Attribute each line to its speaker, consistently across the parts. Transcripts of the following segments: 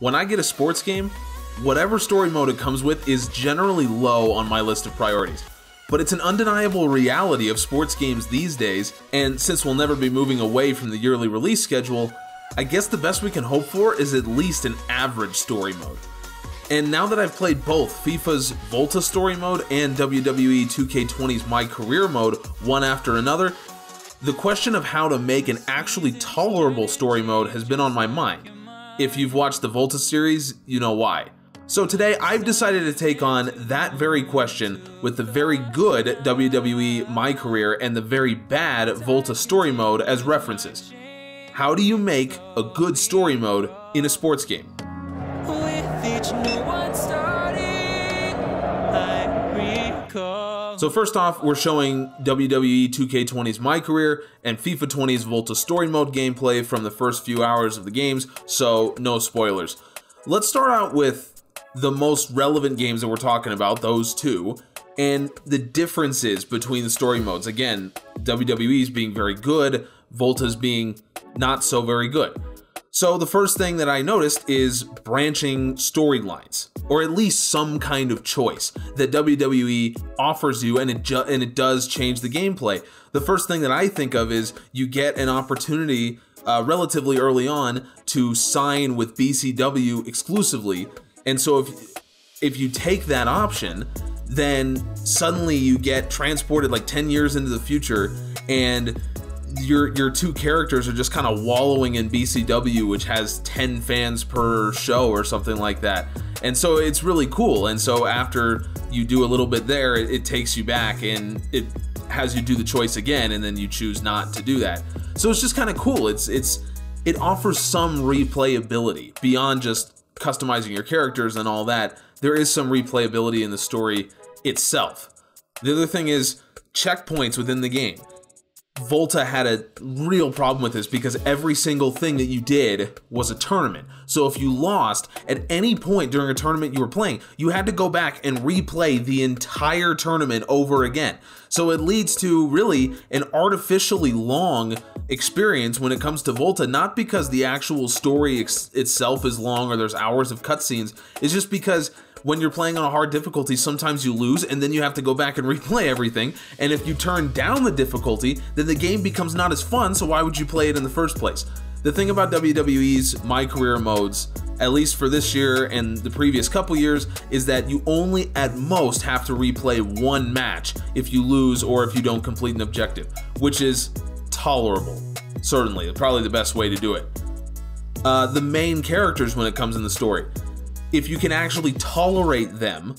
Speaker 1: When I get a sports game, whatever story mode it comes with is generally low on my list of priorities. But it's an undeniable reality of sports games these days, and since we'll never be moving away from the yearly release schedule, I guess the best we can hope for is at least an average story mode. And now that I've played both FIFA's Volta story mode and WWE 2K20's My Career mode one after another, the question of how to make an actually tolerable story mode has been on my mind. If you've watched the Volta series, you know why. So today I've decided to take on that very question with the very good WWE My Career and the very bad Volta story mode as references. How do you make a good story mode in a sports game? So first off, we're showing WWE 2K20's My Career and FIFA 20's Volta Story Mode gameplay from the first few hours of the games, so no spoilers. Let's start out with the most relevant games that we're talking about, those two, and the differences between the story modes. Again, WWE's being very good, Volta's being not so very good. So the first thing that I noticed is branching storylines, or at least some kind of choice that WWE offers you, and it ju- and it does change the gameplay. The first thing that I think of is you get an opportunity uh, relatively early on to sign with BCW exclusively, and so if if you take that option, then suddenly you get transported like 10 years into the future and your your two characters are just kind of wallowing in BCW, which has 10 fans per show or something like that. And so it's really cool. And so after you do a little bit there, it, it takes you back and it has you do the choice again, and then you choose not to do that. So it's just kind of cool. It's it's it offers some replayability beyond just customizing your characters and all that. There is some replayability in the story itself. The other thing is checkpoints within the game. Volta had a real problem with this because every single thing that you did was a tournament. So if you lost at any point during a tournament you were playing, you had to go back and replay the entire tournament over again. So it leads to really an artificially long experience when it comes to Volta, not because the actual story itself is long or there's hours of cutscenes, it's just because when you're playing on a hard difficulty, sometimes you lose and then you have to go back and replay everything. And if you turn down the difficulty, then the game becomes not as fun, so why would you play it in the first place? The thing about WWE's My Career modes, at least for this year and the previous couple years, is that you only at most have to replay one match if you lose or if you don't complete an objective, which is tolerable. Certainly, probably the best way to do it. Uh, the main characters when it comes in the story if you can actually tolerate them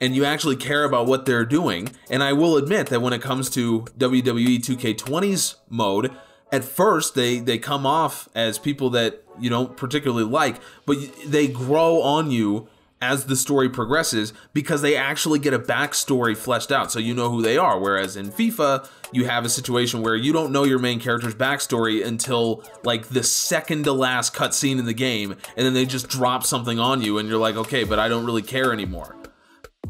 Speaker 1: and you actually care about what they're doing, and I will admit that when it comes to WWE 2K20's mode, at first they they come off as people that you don't particularly like, but they grow on you as the story progresses because they actually get a backstory fleshed out so you know who they are. Whereas in FIFA, you have a situation where you don't know your main character's backstory until like the second to last cutscene in the game, and then they just drop something on you, and you're like, okay, but I don't really care anymore.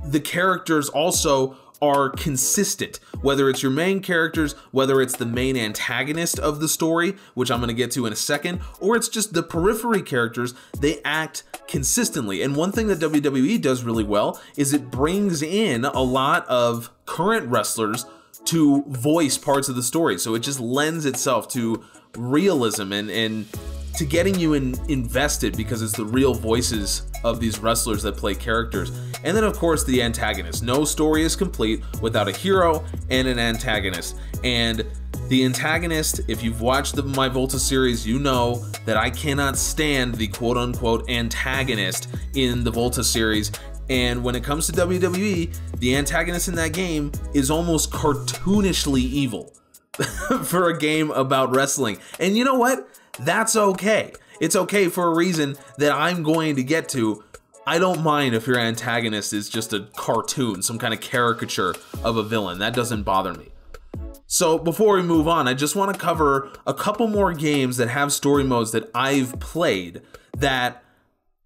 Speaker 1: The characters also are consistent, whether it's your main characters, whether it's the main antagonist of the story, which I'm going to get to in a second, or it's just the periphery characters, they act consistently. And one thing that WWE does really well is it brings in a lot of current wrestlers to voice parts of the story. So it just lends itself to realism and, and to getting you in, invested because it's the real voices of these wrestlers that play characters. And then, of course, the antagonist. No story is complete without a hero and an antagonist. And the antagonist, if you've watched the My Volta series, you know that I cannot stand the quote unquote antagonist in the Volta series. And when it comes to WWE, the antagonist in that game is almost cartoonishly evil for a game about wrestling. And you know what? That's okay. It's okay for a reason that I'm going to get to. I don't mind if your antagonist is just a cartoon, some kind of caricature of a villain. That doesn't bother me. So before we move on, I just want to cover a couple more games that have story modes that I've played that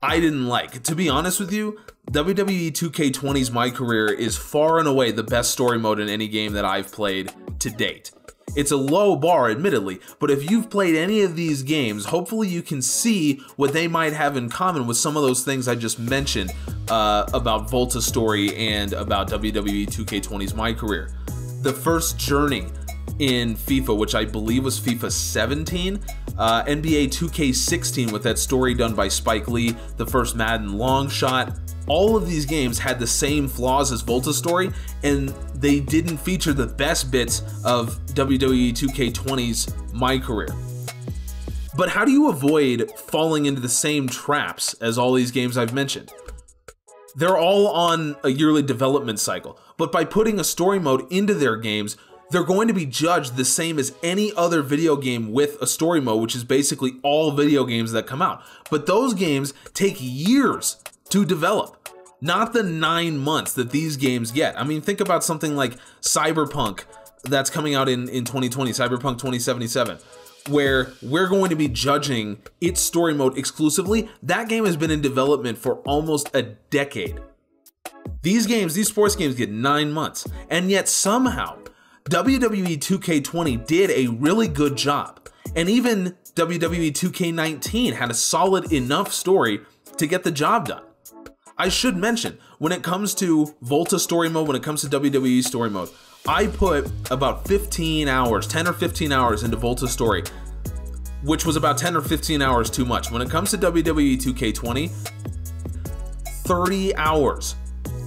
Speaker 1: I didn't like. To be honest with you, WWE 2K20's My Career is far and away the best story mode in any game that I've played to date. It's a low bar, admittedly, but if you've played any of these games, hopefully you can see what they might have in common with some of those things I just mentioned uh, about Volta Story and about WWE 2K20's My Career. The first journey in FIFA, which I believe was FIFA 17, uh, NBA 2K16 with that story done by Spike Lee, the first Madden long shot, all of these games had the same flaws as Volta's Story, and they didn't feature the best bits of WWE 2K20's My Career. But how do you avoid falling into the same traps as all these games I've mentioned? They're all on a yearly development cycle, but by putting a story mode into their games, they're going to be judged the same as any other video game with a story mode, which is basically all video games that come out. But those games take years to develop, not the nine months that these games get. I mean, think about something like Cyberpunk that's coming out in, in 2020, Cyberpunk 2077 where we're going to be judging its story mode exclusively. That game has been in development for almost a decade. These games, these sports games get nine months, and yet somehow WWE 2K20 did a really good job. And even WWE 2K19 had a solid enough story to get the job done. I should mention, when it comes to Volta story mode, when it comes to WWE story mode, I put about 15 hours, 10 or 15 hours into Volta story, which was about 10 or 15 hours too much. When it comes to WWE 2K20, 30 hours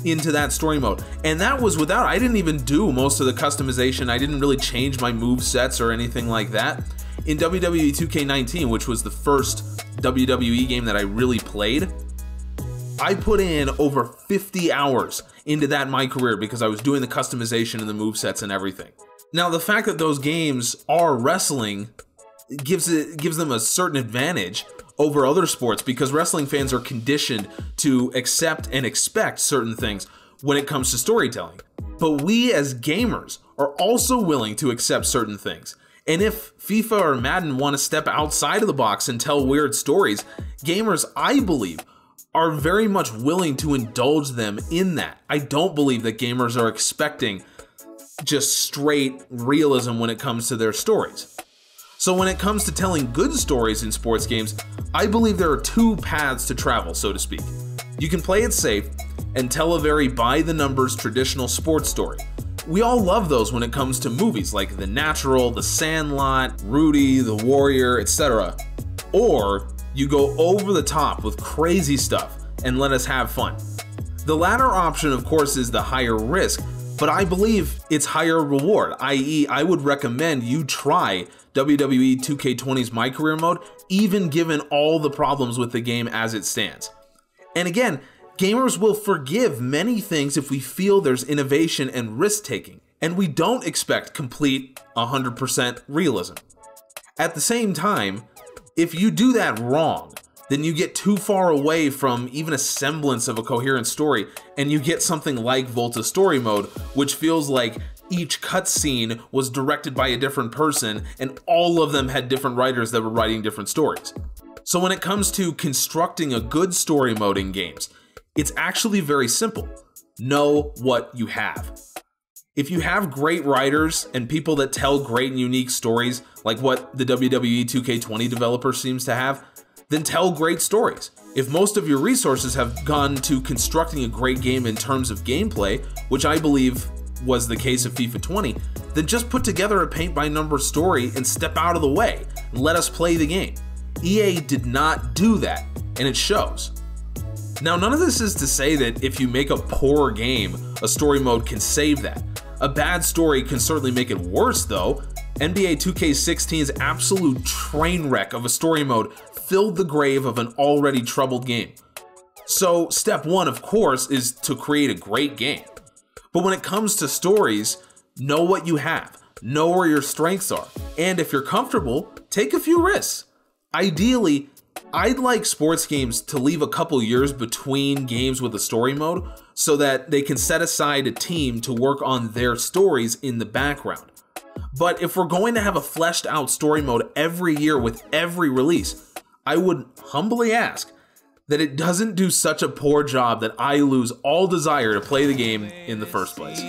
Speaker 1: into that story mode. And that was without, I didn't even do most of the customization. I didn't really change my move sets or anything like that. In WWE 2K19, which was the first WWE game that I really played, I put in over 50 hours into that my career because I was doing the customization and the move sets and everything. Now, the fact that those games are wrestling gives it gives them a certain advantage over other sports because wrestling fans are conditioned to accept and expect certain things when it comes to storytelling. But we as gamers are also willing to accept certain things. And if FIFA or Madden want to step outside of the box and tell weird stories, gamers, I believe, are very much willing to indulge them in that. I don't believe that gamers are expecting just straight realism when it comes to their stories. So when it comes to telling good stories in sports games, I believe there are two paths to travel, so to speak. You can play it safe and tell a very by the numbers traditional sports story. We all love those when it comes to movies like The Natural, The Sandlot, Rudy, The Warrior, etc. Or you go over the top with crazy stuff and let us have fun. The latter option, of course, is the higher risk, but I believe it's higher reward, i.e., I would recommend you try WWE 2K20's My Career Mode, even given all the problems with the game as it stands. And again, gamers will forgive many things if we feel there's innovation and risk taking, and we don't expect complete 100% realism. At the same time, if you do that wrong, then you get too far away from even a semblance of a coherent story, and you get something like Volta Story Mode, which feels like each cutscene was directed by a different person, and all of them had different writers that were writing different stories. So when it comes to constructing a good story mode in games, it's actually very simple. Know what you have. If you have great writers and people that tell great and unique stories, like what the WWE 2K20 developer seems to have, then tell great stories. If most of your resources have gone to constructing a great game in terms of gameplay, which I believe was the case of FIFA 20, then just put together a paint by number story and step out of the way and let us play the game. EA did not do that, and it shows. Now, none of this is to say that if you make a poor game, a story mode can save that. A bad story can certainly make it worse, though. NBA 2K16's absolute train wreck of a story mode filled the grave of an already troubled game. So, step one, of course, is to create a great game. But when it comes to stories, know what you have, know where your strengths are, and if you're comfortable, take a few risks. Ideally, I'd like sports games to leave a couple years between games with a story mode so that they can set aside a team to work on their stories in the background. But if we're going to have a fleshed out story mode every year with every release, I would humbly ask that it doesn't do such a poor job that I lose all desire to play the game in the first place.